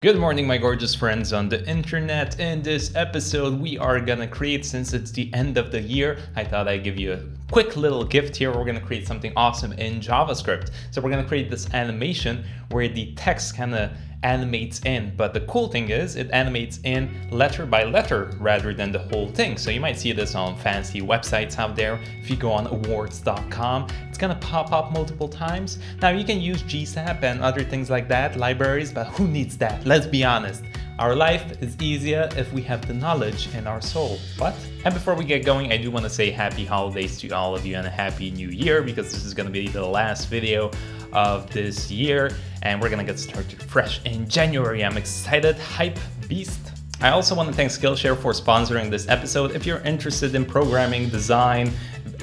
Good morning, my gorgeous friends on the internet. In this episode, we are gonna create, since it's the end of the year, I thought I'd give you a quick little gift here. We're gonna create something awesome in JavaScript. So we're gonna create this animation where the text kinda animates in. But the cool thing is it animates in letter by letter rather than the whole thing. So you might see this on fancy websites out there. If you go on awwwards.com, it's gonna pop up multiple times. Now you can use GSAP and other things like that, libraries, but who needs that? Let's be honest. Our life is easier if we have the knowledge in our soul. What? And before we get going, I do want to say happy holidays to all of you and a happy new year because this is going to be the last video of this year and we're gonna get started fresh in January. I'm excited, hype beast. I also want to thank Skillshare for sponsoring this episode. If you're interested in programming, design,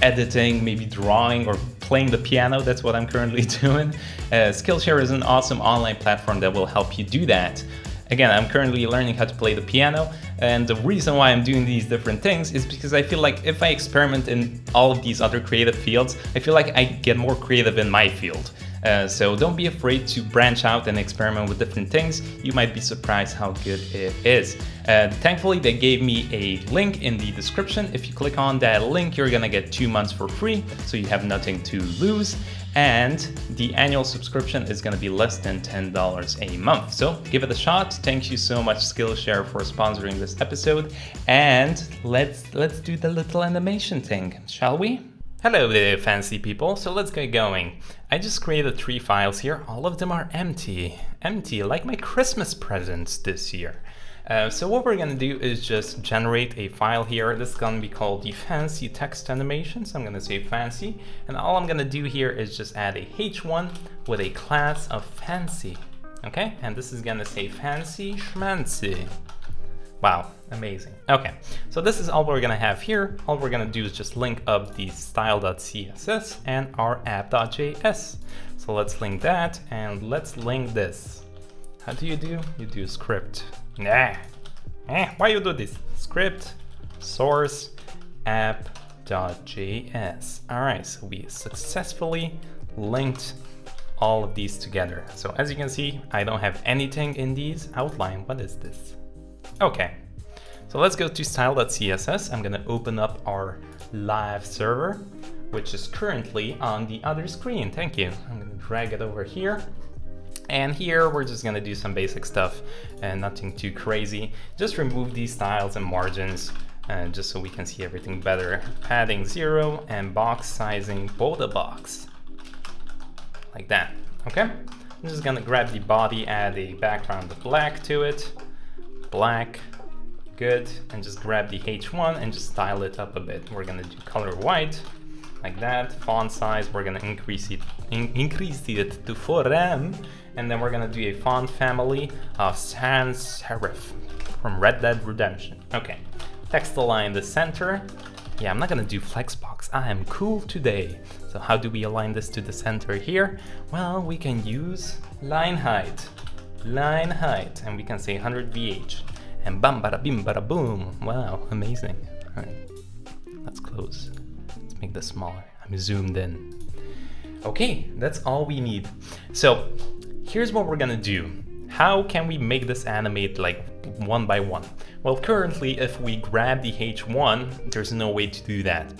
editing, maybe drawing, or playing the piano, that's what I'm currently doing. Uh, Skillshare is an awesome online platform that will help you do that. Again, I'm currently learning how to play the piano, and the reason why I'm doing these different things is because I feel like if I experiment in all of these other creative fields, I feel like I get more creative in my field. Uh, so don't be afraid to branch out and experiment with different things. You might be surprised how good it is. Uh, thankfully, they gave me a link in the description. If you click on that link, you're gonna get two months for free, so you have nothing to lose. And the annual subscription is gonna be less than $10 a month. So give it a shot. Thank you so much Skillshare for sponsoring this episode. And let's let's do the little animation thing, shall we? Hello there, fancy people. So let's get going. I just created three files here. All of them are empty. Empty, like my Christmas presents this year. Uh, so what we're gonna do is just generate a file here. This is gonna be called the fancy text animation. So I'm gonna say fancy. And all I'm gonna do here is just add a h1 with a class of fancy. Okay, and this is gonna say fancy schmancy. Wow, amazing. Okay, so this is all we're gonna have here. All we're gonna do is just link up the style.css and our app.js. So let's link that and let's link this. How do you do? You do script. Nah, eh, why you do this? Script, source, app.js. All right, so we successfully linked all of these together. So as you can see, I don't have anything in these outline. What is this? Okay, so let's go to style.css. I'm gonna open up our live server, which is currently on the other screen. Thank you. I'm gonna drag it over here. And here we're just gonna do some basic stuff and nothing too crazy. Just remove these styles and margins just so we can see everything better. Padding zero and box sizing border box. Like that, okay? I'm just gonna grab the body, add a background of black to it black, good, and just grab the H1 and just style it up a bit. We're gonna do color white, like that. Font size, we're gonna increase it, in, increase it to 4em, and then we're gonna do a font family of sans serif from Red Dead Redemption. Okay, text align the center. Yeah, I'm not gonna do flexbox. I am cool today. So how do we align this to the center here? Well, we can use line height line height, and we can say 100 VH. And bam, bada bim, bada boom. Wow, amazing. All right, let's close. Let's make this smaller. I'm zoomed in. Okay, that's all we need. So here's what we're gonna do. How can we make this animate like one by one? Well, currently, if we grab the H1, there's no way to do that.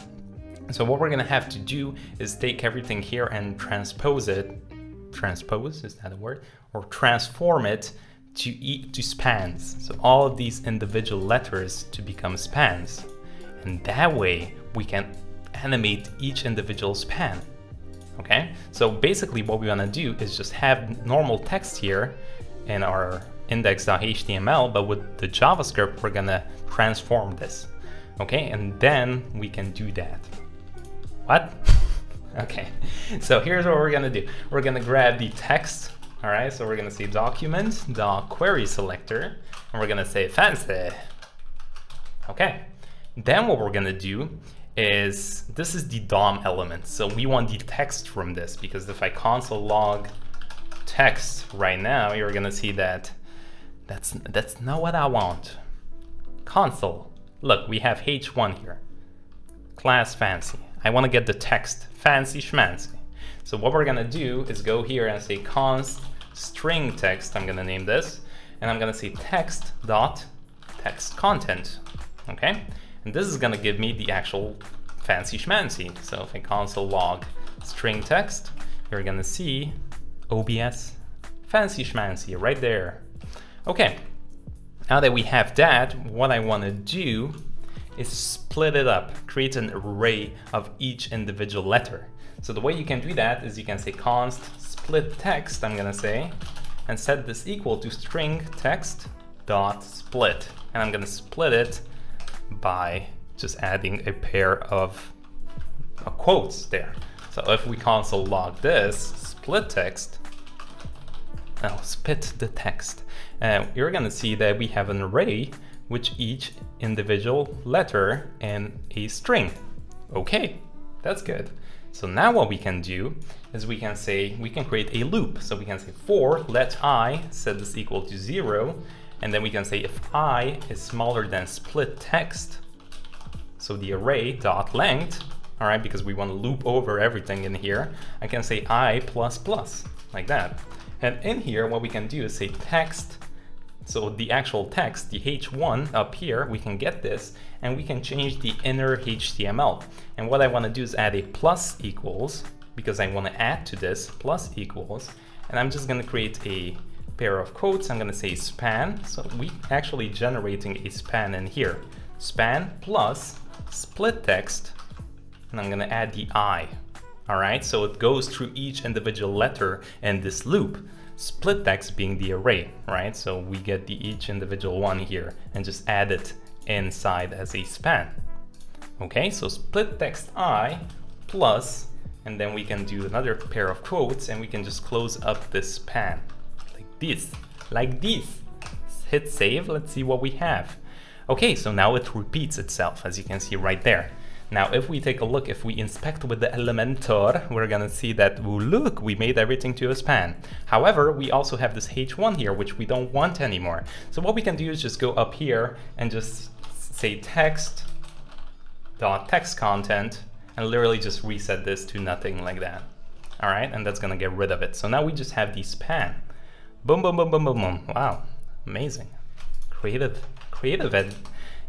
So what we're gonna have to do is take everything here and transpose it transpose, is that a word? Or transform it to, e to spans. So all of these individual letters to become spans. And that way we can animate each individual span. Okay, so basically what we want to do is just have normal text here in our index.html, but with the JavaScript, we're gonna transform this. Okay, and then we can do that. What? Okay, so here's what we're gonna do. We're gonna grab the text, all right? So we're gonna say document, the query selector, and we're gonna say fancy. Okay, then what we're gonna do is, this is the DOM element. So we want the text from this because if I console log text right now, you're gonna see that that's, that's not what I want. Console, look, we have H1 here, class fancy. I wanna get the text fancy schmancy. So what we're gonna do is go here and say const string text, I'm gonna name this, and I'm gonna say text dot text content, okay? And this is gonna give me the actual fancy schmancy. So if I console log string text, you're gonna see OBS fancy schmancy right there. Okay, now that we have that, what I wanna do is split it up, create an array of each individual letter. So the way you can do that is you can say const split text, I'm gonna say, and set this equal to string text dot split. And I'm gonna split it by just adding a pair of uh, quotes there. So if we console log this split text, now split the text, uh, you're gonna see that we have an array which each individual letter in a string. Okay, that's good. So now what we can do is we can say, we can create a loop. So we can say for let i set this equal to zero, and then we can say if i is smaller than split text, so the array dot length, all right, because we want to loop over everything in here, I can say i plus plus, like that. And in here, what we can do is say text so the actual text, the h1 up here, we can get this and we can change the inner HTML. And what I want to do is add a plus equals because I want to add to this plus equals. And I'm just going to create a pair of quotes. I'm going to say span. So we actually generating a span in here. Span plus split text. And I'm going to add the i. All right, so it goes through each individual letter in this loop split text being the array, right? So we get the each individual one here and just add it inside as a span. Okay, so split text i plus, and then we can do another pair of quotes and we can just close up this span like this, like this. Hit save, let's see what we have. Okay, so now it repeats itself as you can see right there. Now, if we take a look, if we inspect with the Elementor, we're gonna see that, look, we made everything to a span. However, we also have this h1 here, which we don't want anymore. So what we can do is just go up here and just say text dot text content and literally just reset this to nothing like that. All right, and that's gonna get rid of it. So now we just have the span. Boom, boom, boom, boom, boom, boom. Wow, amazing. Creative, creative, Ed.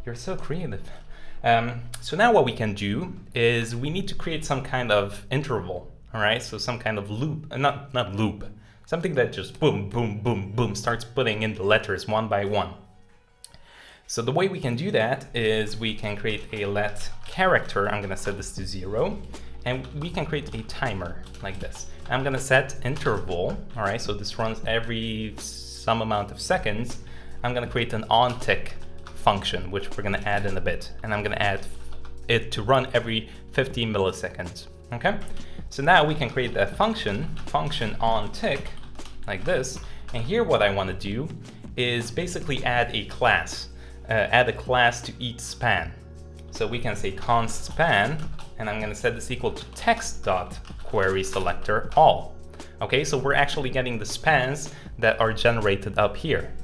You're so creative. Um, so now what we can do is we need to create some kind of interval, all right? So some kind of loop, uh, not, not loop, something that just boom, boom, boom, boom, starts putting in the letters one by one. So the way we can do that is we can create a let character, I'm gonna set this to zero, and we can create a timer like this. I'm gonna set interval, all right, so this runs every some amount of seconds. I'm gonna create an on tick function, which we're gonna add in a bit. And I'm gonna add it to run every 15 milliseconds, okay? So now we can create that function, function on tick, like this. And here what I wanna do is basically add a class, uh, add a class to each span. So we can say const span, and I'm gonna set this equal to text dot query selector all. Okay, so we're actually getting the spans that are generated up here.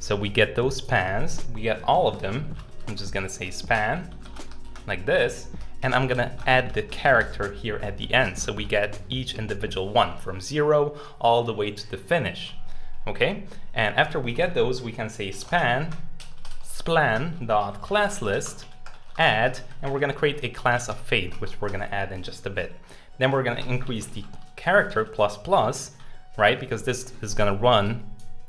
So we get those spans, we get all of them. I'm just gonna say span, like this, and I'm gonna add the character here at the end. So we get each individual one from zero all the way to the finish. Okay, and after we get those, we can say span splan dot class list add, and we're gonna create a class of fade, which we're gonna add in just a bit. Then we're gonna increase the character plus plus, right? Because this is gonna run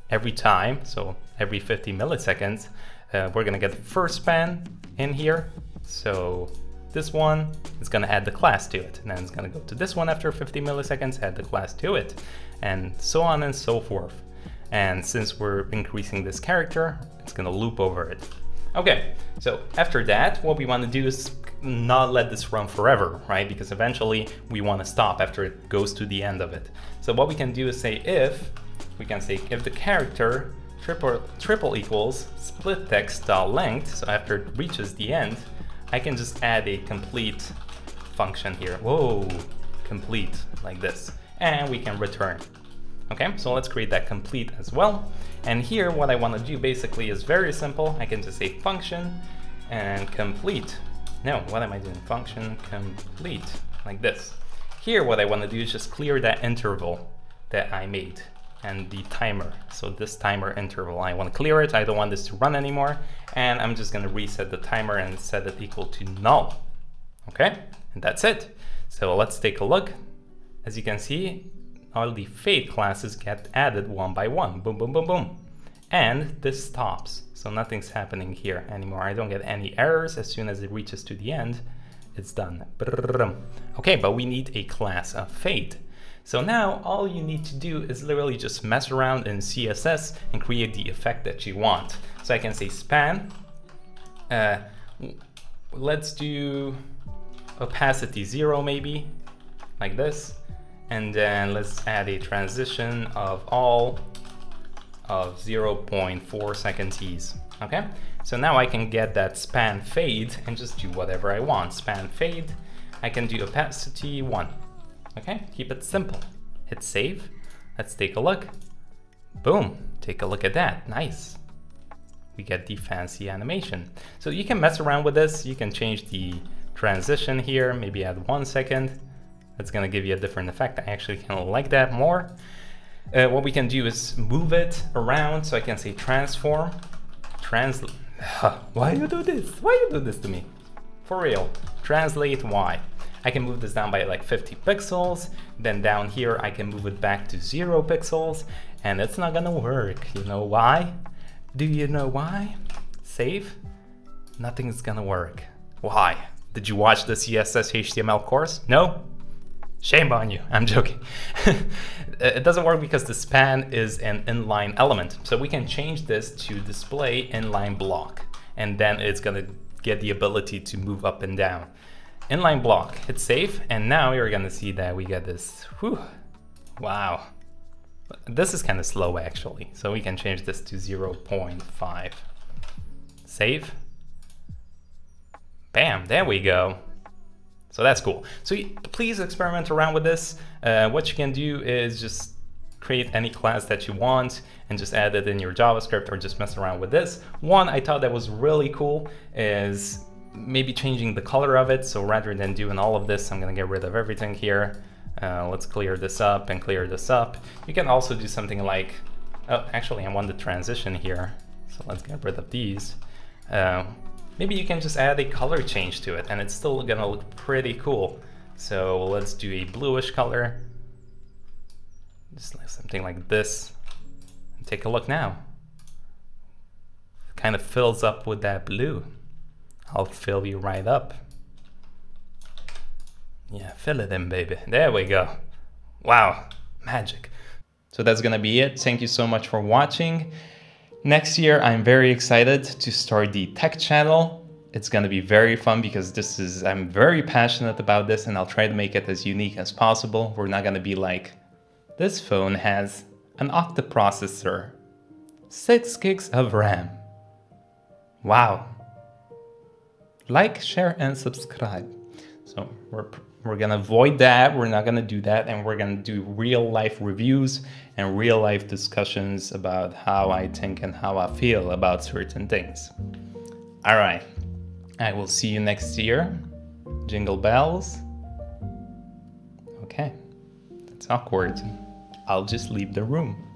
every time, so every 50 milliseconds, uh, we're gonna get the first span in here. So this one is gonna add the class to it, and then it's gonna go to this one after 50 milliseconds, add the class to it, and so on and so forth. And since we're increasing this character, it's gonna loop over it. Okay, so after that, what we wanna do is not let this run forever, right? Because eventually we wanna stop after it goes to the end of it. So what we can do is say if we can say if the character triple, triple equals split text length, so after it reaches the end, I can just add a complete function here. Whoa, complete, like this. And we can return. Okay, so let's create that complete as well. And here, what I want to do basically is very simple. I can just say function and complete. No, what am I doing? Function complete, like this. Here, what I want to do is just clear that interval that I made. And the timer. So this timer interval, I want to clear it. I don't want this to run anymore. And I'm just going to reset the timer and set it equal to null. Okay, and that's it. So let's take a look. As you can see, all the fade classes get added one by one. Boom, boom, boom, boom. And this stops. So nothing's happening here anymore. I don't get any errors. As soon as it reaches to the end, it's done. Okay, but we need a class of fade. So now all you need to do is literally just mess around in CSS and create the effect that you want. So I can say span. Uh, let's do opacity zero maybe, like this. And then let's add a transition of all of 0.4 seconds ease. Okay, so now I can get that span fade and just do whatever I want. Span fade, I can do opacity one. Okay, keep it simple. Hit save. Let's take a look. Boom, take a look at that. Nice. We get the fancy animation. So you can mess around with this. You can change the transition here, maybe add one second. That's gonna give you a different effect. I actually kind of like that more. Uh, what we can do is move it around. So I can say transform, translate. Why you do this? Why you do this to me? For real, translate Y. I can move this down by like 50 pixels. Then down here, I can move it back to zero pixels and it's not gonna work. You know why? Do you know why? Save? Nothing's gonna work. Why? Did you watch the CSS HTML course? No? Shame on you, I'm joking. it doesn't work because the span is an inline element. So we can change this to display inline block and then it's gonna get the ability to move up and down inline block, hit save, and now you're gonna see that we get this, whew, wow. This is kind of slow actually, so we can change this to 0.5. Save. Bam, there we go. So that's cool. So please experiment around with this. Uh, what you can do is just create any class that you want and just add it in your JavaScript or just mess around with this. One I thought that was really cool is maybe changing the color of it. So rather than doing all of this, I'm gonna get rid of everything here. Uh, let's clear this up and clear this up. You can also do something like, oh, actually I want the transition here. So let's get rid of these. Uh, maybe you can just add a color change to it and it's still gonna look pretty cool. So let's do a bluish color. Just like something like this. take a look now. Kind of fills up with that blue. I'll fill you right up. Yeah, fill it in, baby. There we go. Wow, magic. So that's gonna be it. Thank you so much for watching. Next year, I'm very excited to start the tech channel. It's gonna be very fun because this is, I'm very passionate about this and I'll try to make it as unique as possible. We're not gonna be like, this phone has an octa processor, six gigs of RAM. Wow, like, share, and subscribe. So we're, we're gonna avoid that. We're not gonna do that. And we're gonna do real life reviews and real life discussions about how I think and how I feel about certain things. All right. I will see you next year. Jingle bells. Okay. That's awkward. I'll just leave the room.